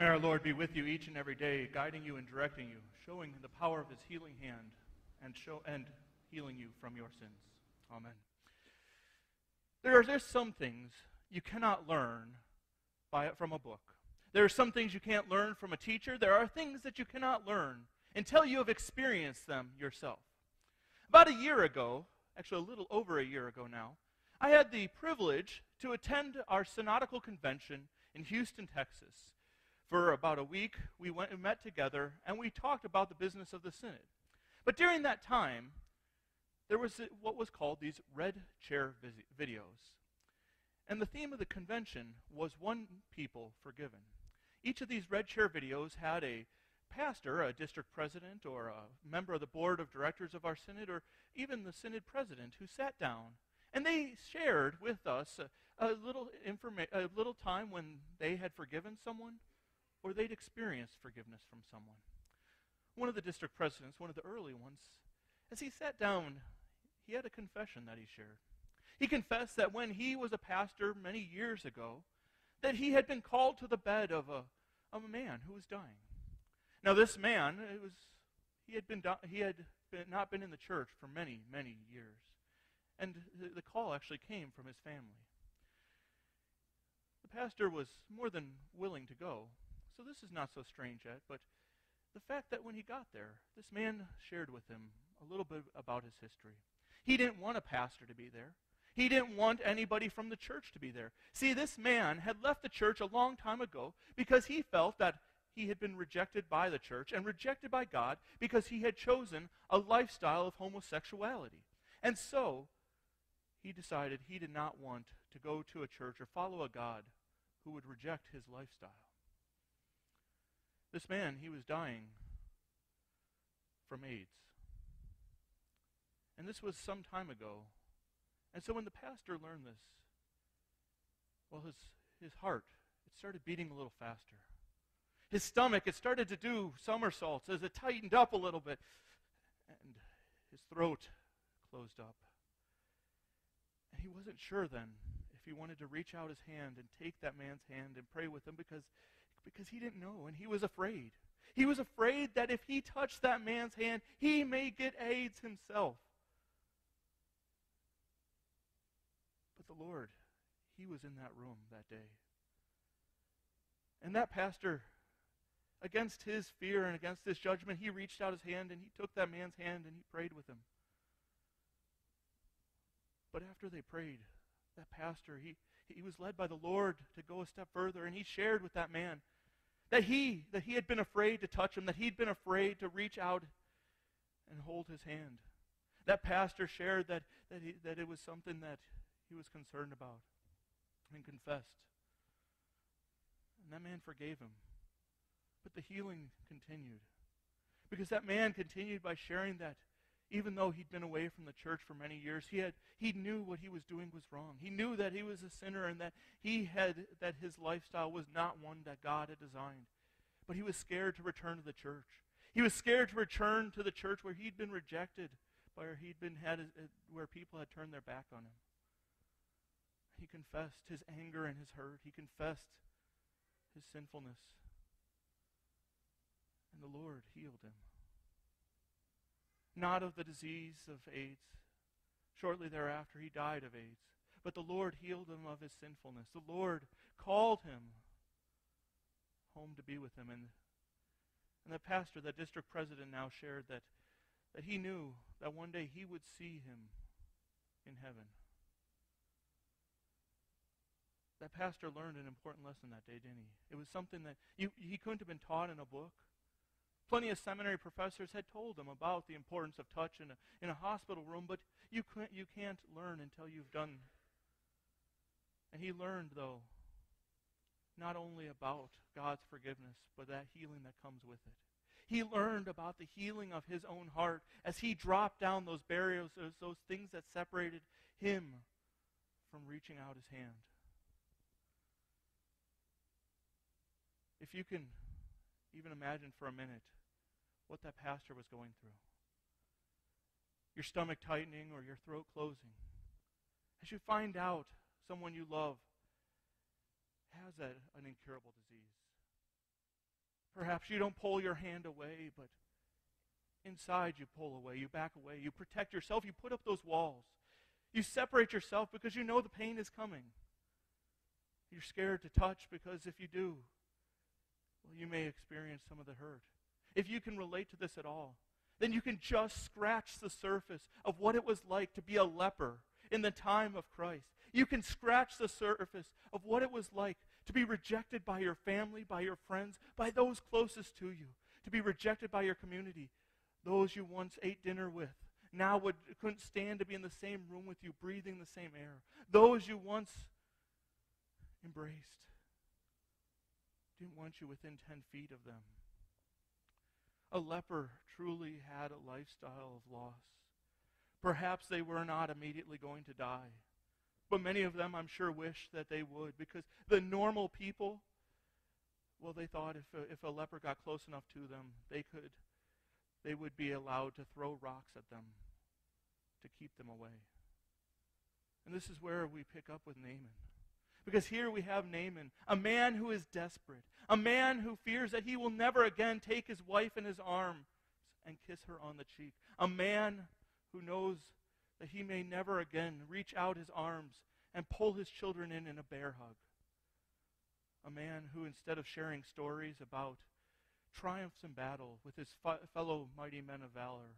May our Lord be with you each and every day, guiding you and directing you, showing the power of his healing hand and, show, and healing you from your sins. Amen. There are there's some things you cannot learn by, it from a book. There are some things you can't learn from a teacher. There are things that you cannot learn until you have experienced them yourself. About a year ago, actually a little over a year ago now, I had the privilege to attend our synodical convention in Houston, Texas. For about a week, we went and met together and we talked about the business of the synod. But during that time, there was what was called these red chair videos. And the theme of the convention was one people forgiven. Each of these red chair videos had a pastor, a district president, or a member of the board of directors of our synod, or even the synod president who sat down and they shared with us a, a little informa- a little time when they had forgiven someone or they'd experienced forgiveness from someone. One of the district presidents, one of the early ones, as he sat down, he had a confession that he shared. He confessed that when he was a pastor many years ago, that he had been called to the bed of a, of a man who was dying. Now, this man, it was, he had, been, he had been, not been in the church for many, many years. And the call actually came from his family. The pastor was more than willing to go, so this is not so strange yet, but the fact that when he got there, this man shared with him a little bit about his history. He didn't want a pastor to be there. He didn't want anybody from the church to be there. See, this man had left the church a long time ago because he felt that he had been rejected by the church and rejected by God because he had chosen a lifestyle of homosexuality. And so, he decided he did not want to go to a church or follow a God who would reject his lifestyle. This man, he was dying from AIDS. And this was some time ago. And so when the pastor learned this, well, his, his heart, it started beating a little faster. His stomach, it started to do somersaults as it tightened up a little bit. And his throat closed up. And he wasn't sure then if he wanted to reach out his hand and take that man's hand and pray with him because, because he didn't know and he was afraid. He was afraid that if he touched that man's hand, he may get AIDS himself. But the Lord, he was in that room that day. And that pastor, against his fear and against his judgment, he reached out his hand and he took that man's hand and he prayed with him. But after they prayed, that pastor, he, he was led by the Lord to go a step further, and he shared with that man that he, that he had been afraid to touch him, that he'd been afraid to reach out and hold his hand. That pastor shared that, that, he, that it was something that he was concerned about and confessed. And that man forgave him. But the healing continued. Because that man continued by sharing that even though he'd been away from the church for many years, he, had, he knew what he was doing was wrong. He knew that he was a sinner and that he had that his lifestyle was not one that God had designed. But he was scared to return to the church. He was scared to return to the church where he'd been rejected, where he'd been had uh, where people had turned their back on him. He confessed his anger and his hurt. He confessed his sinfulness. And the Lord healed him not of the disease of AIDS. Shortly thereafter, he died of AIDS. But the Lord healed him of his sinfulness. The Lord called him home to be with him. And, and the pastor, the district president, now shared that, that he knew that one day he would see him in heaven. That pastor learned an important lesson that day, didn't he? It was something that you, he couldn't have been taught in a book. Plenty of seminary professors had told him about the importance of touch in a, in a hospital room, but you can't, you can't learn until you've done. And he learned, though, not only about God's forgiveness, but that healing that comes with it. He learned about the healing of his own heart as he dropped down those barriers, those, those things that separated him from reaching out his hand. If you can even imagine for a minute what that pastor was going through. Your stomach tightening or your throat closing. As you find out someone you love has a, an incurable disease. Perhaps you don't pull your hand away, but inside you pull away, you back away, you protect yourself, you put up those walls. You separate yourself because you know the pain is coming. You're scared to touch because if you do, well, you may experience some of the hurt. If you can relate to this at all, then you can just scratch the surface of what it was like to be a leper in the time of Christ. You can scratch the surface of what it was like to be rejected by your family, by your friends, by those closest to you, to be rejected by your community, those you once ate dinner with, now would, couldn't stand to be in the same room with you, breathing the same air, those you once embraced didn't want you within 10 feet of them. A leper truly had a lifestyle of loss. Perhaps they were not immediately going to die. But many of them, I'm sure, wished that they would because the normal people, well, they thought if a, if a leper got close enough to them, they could, they would be allowed to throw rocks at them to keep them away. And this is where we pick up with Naaman. Because here we have Naaman, a man who is desperate, a man who fears that he will never again take his wife in his arms and kiss her on the cheek, a man who knows that he may never again reach out his arms and pull his children in in a bear hug. A man who, instead of sharing stories about triumphs in battle with his fellow mighty men of valor,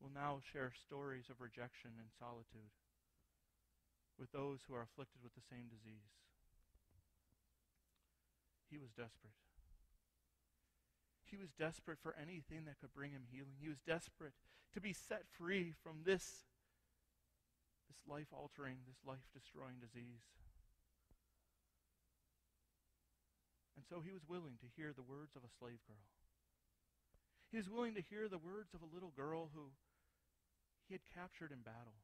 will now share stories of rejection and solitude with those who are afflicted with the same disease. He was desperate. He was desperate for anything that could bring him healing. He was desperate to be set free from this, this life altering, this life destroying disease. And so he was willing to hear the words of a slave girl. He was willing to hear the words of a little girl who he had captured in battle.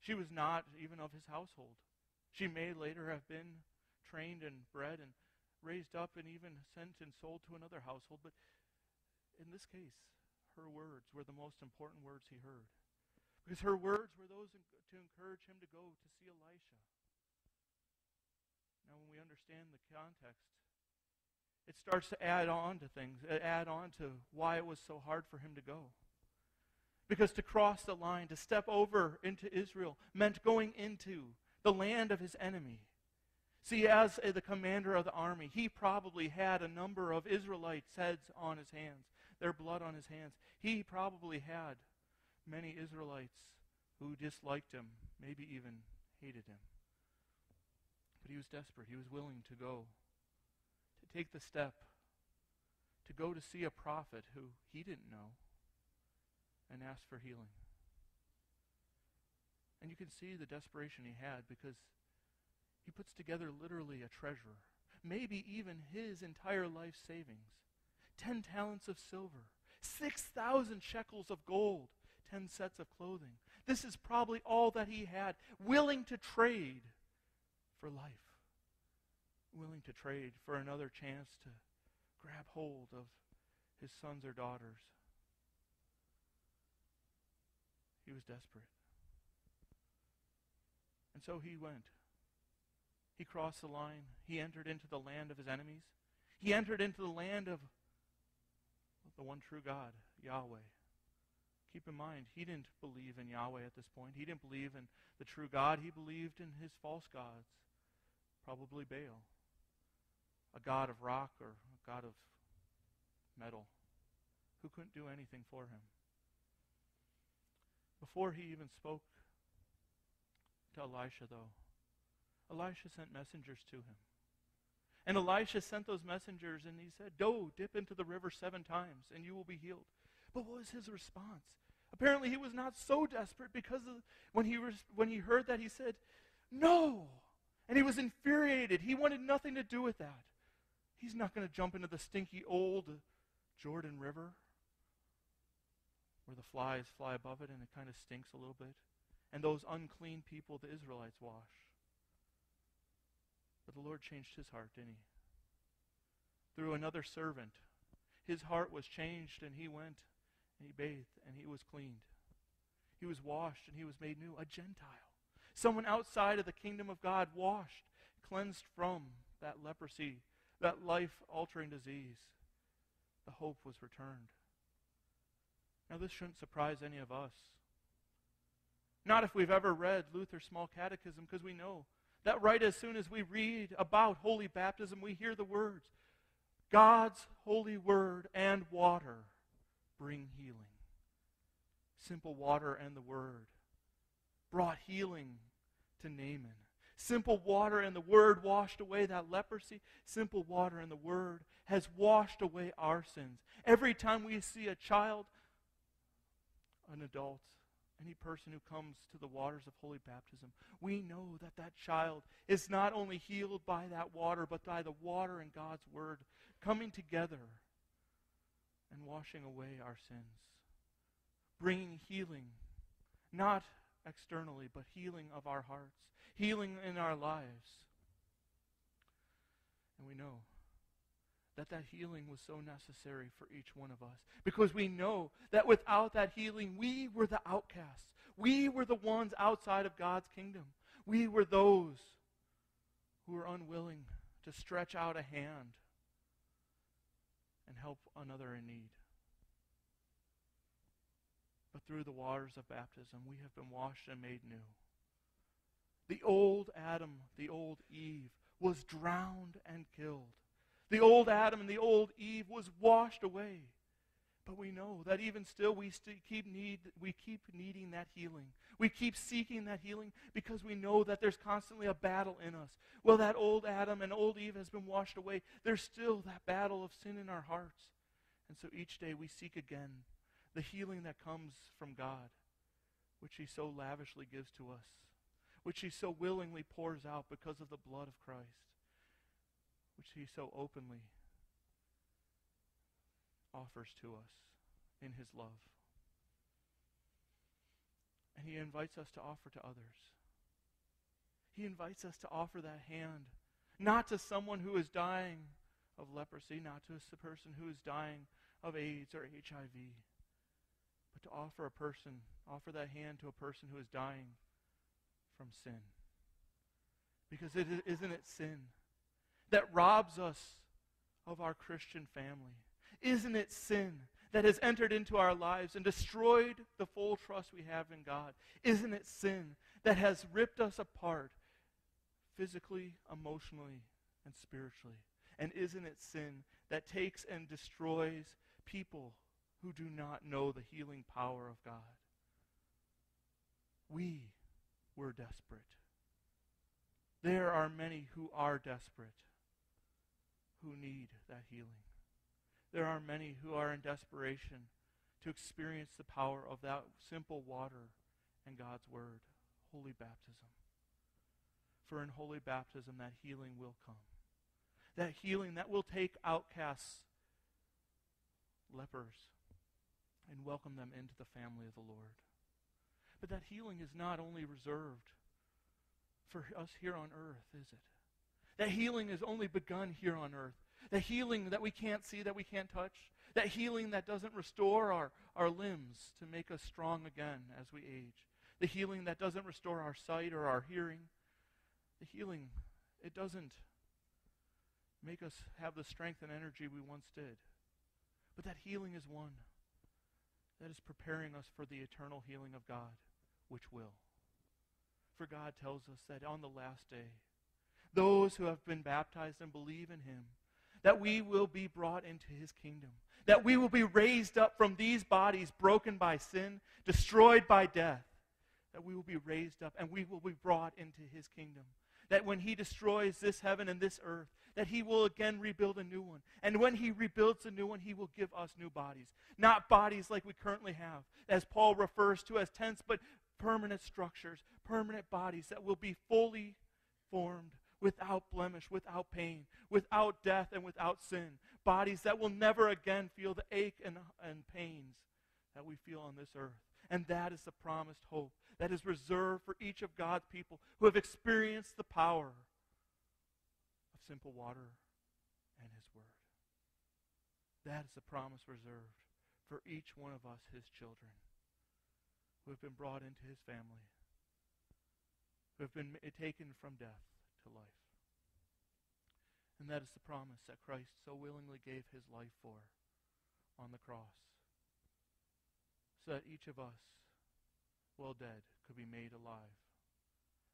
She was not even of his household. She may later have been trained and bred and raised up and even sent and sold to another household. But in this case, her words were the most important words he heard. Because her words were those to encourage him to go to see Elisha. Now, when we understand the context, it starts to add on to things, add on to why it was so hard for him to go. Because to cross the line, to step over into Israel, meant going into the land of his enemy. See, as the commander of the army, he probably had a number of Israelites' heads on his hands, their blood on his hands. He probably had many Israelites who disliked him, maybe even hated him. But he was desperate. He was willing to go, to take the step, to go to see a prophet who he didn't know, and ask for healing. And you can see the desperation he had because he puts together literally a treasure, maybe even his entire life savings 10 talents of silver, 6,000 shekels of gold, 10 sets of clothing. This is probably all that he had, willing to trade for life, willing to trade for another chance to grab hold of his sons or daughters. He was desperate. And so he went. He crossed the line. He entered into the land of his enemies. He entered into the land of the one true God, Yahweh. Keep in mind, he didn't believe in Yahweh at this point. He didn't believe in the true God. He believed in his false gods, probably Baal, a god of rock or a god of metal who couldn't do anything for him. Before he even spoke to Elisha, though, Elisha sent messengers to him. And Elisha sent those messengers and he said, Go, dip into the river seven times and you will be healed. But what was his response? Apparently he was not so desperate because when, he was, when he heard that, he said, No. And he was infuriated. He wanted nothing to do with that. He's not going to jump into the stinky old Jordan River where the flies fly above it and it kind of stinks a little bit. And those unclean people the Israelites wash. But the Lord changed his heart, didn't he? Through another servant. His heart was changed, and he went and he bathed and he was cleaned. He was washed and he was made new, a Gentile. Someone outside of the kingdom of God, washed, cleansed from that leprosy that life altering disease, the hope was returned. Now, this shouldn't surprise any of us. Not if we've ever read Luther's Small Catechism, because we know that right as soon as we read about holy baptism, we hear the words God's holy word and water bring healing. Simple water and the word brought healing to Naaman. Simple water and the Word washed away that leprosy. Simple water and the Word has washed away our sins. Every time we see a child, an adult, any person who comes to the waters of holy baptism, we know that that child is not only healed by that water, but by the water and God's Word coming together and washing away our sins, bringing healing, not externally, but healing of our hearts, healing in our lives. And we know that that healing was so necessary for each one of us because we know that without that healing, we were the outcasts. We were the ones outside of God's kingdom. We were those who were unwilling to stretch out a hand and help another in need. But through the waters of baptism, we have been washed and made new. The old Adam, the old Eve, was drowned and killed. The old Adam and the old Eve was washed away. But we know that even still we st- keep need we keep needing that healing. We keep seeking that healing because we know that there's constantly a battle in us. Well, that old Adam and old Eve has been washed away. There's still that battle of sin in our hearts. And so each day we seek again the healing that comes from God, which he so lavishly gives to us which he so willingly pours out because of the blood of Christ, which he so openly offers to us in his love. And he invites us to offer to others. He invites us to offer that hand, not to someone who is dying of leprosy, not to a person who is dying of AIDS or HIV, but to offer a person, offer that hand to a person who is dying from sin. Because it isn't it sin that robs us of our Christian family? Isn't it sin that has entered into our lives and destroyed the full trust we have in God? Isn't it sin that has ripped us apart physically, emotionally, and spiritually? And isn't it sin that takes and destroys people who do not know the healing power of God? We we're desperate. There are many who are desperate, who need that healing. There are many who are in desperation to experience the power of that simple water and God's Word, holy baptism. For in holy baptism, that healing will come. That healing that will take outcasts, lepers, and welcome them into the family of the Lord. But that healing is not only reserved for us here on earth, is it? That healing is only begun here on earth. The healing that we can't see, that we can't touch. That healing that doesn't restore our, our limbs to make us strong again as we age. The healing that doesn't restore our sight or our hearing. The healing, it doesn't make us have the strength and energy we once did. But that healing is one that is preparing us for the eternal healing of God, which will. For God tells us that on the last day, those who have been baptized and believe in him, that we will be brought into his kingdom, that we will be raised up from these bodies broken by sin, destroyed by death, that we will be raised up and we will be brought into his kingdom. That when he destroys this heaven and this earth, that he will again rebuild a new one. And when he rebuilds a new one, he will give us new bodies. Not bodies like we currently have, as Paul refers to as tents, but permanent structures, permanent bodies that will be fully formed without blemish, without pain, without death, and without sin. Bodies that will never again feel the ache and, and pains that we feel on this earth. And that is the promised hope that is reserved for each of God's people who have experienced the power of simple water and his word. That is the promise reserved for each one of us, his children, who have been brought into his family, who have been taken from death to life. And that is the promise that Christ so willingly gave his life for on the cross. So that each of us, well dead, could be made alive.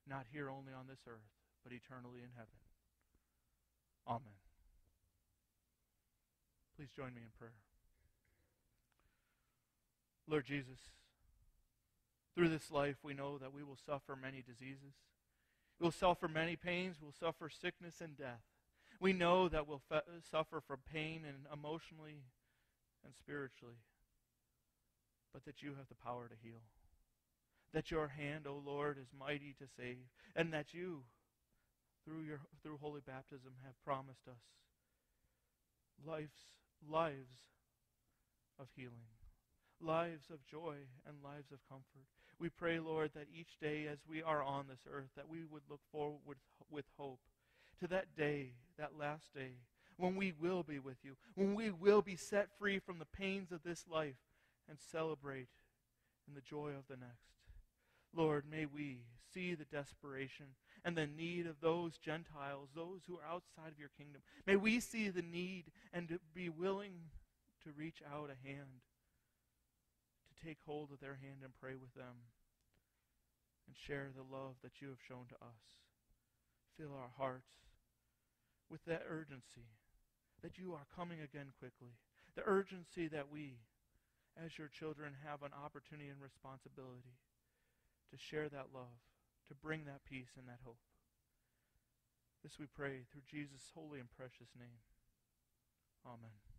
Not here only on this earth, but eternally in heaven. Amen. Please join me in prayer. Lord Jesus, through this life we know that we will suffer many diseases. We will suffer many pains. We'll suffer sickness and death. We know that we'll fe- suffer from pain and emotionally and spiritually, but that you have the power to heal. That your hand, O Lord, is mighty to save, and that you, through your through holy baptism, have promised us lives lives of healing, lives of joy, and lives of comfort. We pray, Lord, that each day as we are on this earth, that we would look forward with, hope to that day, that last day, when we will be with you, when we will be set free from the pains of this life and celebrate in the joy of the next. Lord, may we see the desperation and the need of those Gentiles, those who are outside of your kingdom. May we see the need and be willing to reach out a hand, take hold of their hand and pray with them, and share the love that you have shown to us. Fill our hearts with that urgency that you are coming again quickly, the urgency that we, as your children, have an opportunity and responsibility to share that love, to bring that peace and that hope. This we pray through Jesus' holy and precious name. Amen.